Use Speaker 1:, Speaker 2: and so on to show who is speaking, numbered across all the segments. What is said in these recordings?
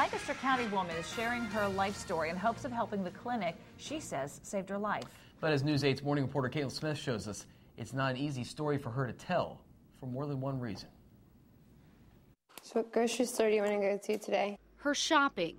Speaker 1: Lancaster County woman is sharing her life story in hopes of helping the clinic she says saved her life.
Speaker 2: But as News 8's morning reporter Caitlin Smith shows us, it's not an easy story for her to tell for more than one reason.
Speaker 3: So what grocery store do you want to go to today?
Speaker 4: Her shopping,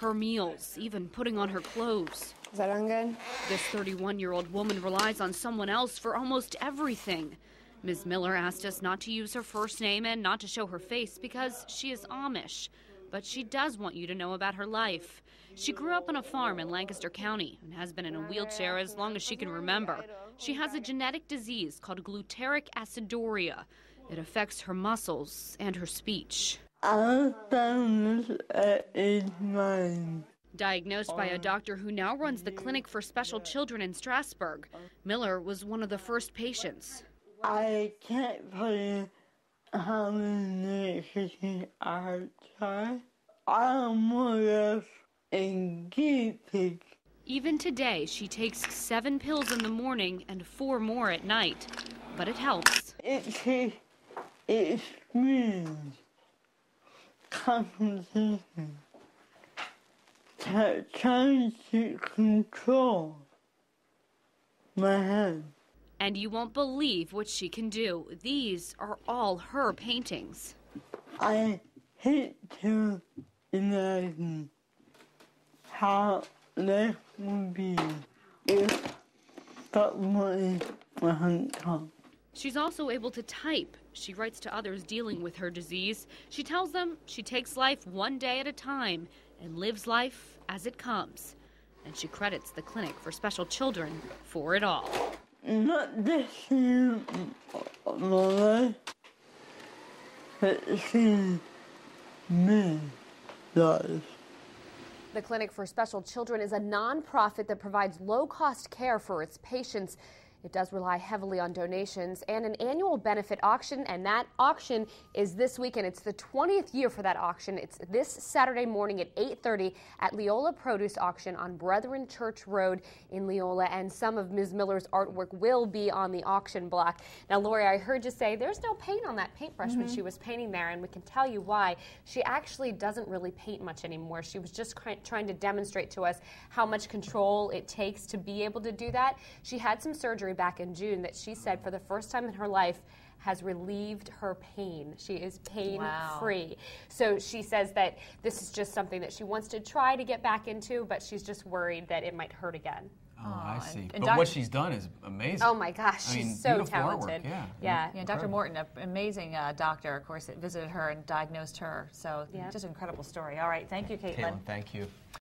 Speaker 4: her meals, even putting on her clothes.
Speaker 3: Is that on good?
Speaker 4: This 31 year old woman relies on someone else for almost everything. Ms. Miller asked us not to use her first name and not to show her face because she is Amish. But she does want you to know about her life. She grew up on a farm in Lancaster County and has been in a wheelchair as long as she can remember. She has a genetic disease called glutaric aciduria. It affects her muscles and her speech. Diagnosed by a doctor who now runs the Clinic for Special Children in Strasburg, Miller was one of the first patients.
Speaker 5: I can't tell you how many medications I tried. I'm more or less a guinea pig.
Speaker 4: Even today, she takes seven pills in the morning and four more at night. But it helps.
Speaker 5: It takes experience, concentration, t- trying to control my head.
Speaker 4: And you won't believe what she can do. These are all her paintings.
Speaker 5: I hate to imagine how life would be if someone wasn't come.
Speaker 4: She's also able to type. She writes to others dealing with her disease. She tells them she takes life one day at a time and lives life as it comes. And she credits the Clinic for Special Children for it all.
Speaker 5: Not this in my life, but seeing me life.
Speaker 6: The Clinic for Special Children is a nonprofit that provides low cost care for its patients. It does rely heavily on donations and an annual benefit auction, and that auction is this weekend. It's the 20th year for that auction. It's this Saturday morning at 8:30 at Leola Produce Auction on Brethren Church Road in Leola, and some of Ms. Miller's artwork will be on the auction block. Now, Lori, I heard you say there's no paint on that paintbrush when mm-hmm. she was painting there, and we can tell you why. She actually doesn't really paint much anymore. She was just trying to demonstrate to us how much control it takes to be able to do that. She had some surgery back in June that she said for the first time in her life has relieved her pain. She is pain
Speaker 1: Wow.
Speaker 6: free. So she says that this is just something that she wants to try to get back into, but she's just worried that it might hurt again.
Speaker 2: Oh, I see.
Speaker 1: and
Speaker 2: but
Speaker 1: Doc-
Speaker 2: what she's done is amazing.
Speaker 6: Oh my gosh,
Speaker 2: I
Speaker 6: she's
Speaker 2: mean,
Speaker 6: so
Speaker 2: beautiful artwork,
Speaker 6: talented.
Speaker 2: yeah.
Speaker 6: Yeah.
Speaker 1: Yeah, Dr. Morton, an amazing uh, doctor, of course, that visited her and diagnosed her. So
Speaker 6: Yep.
Speaker 1: just an incredible story. All right, thank you, Caitlin.
Speaker 2: Caitlin, thank you.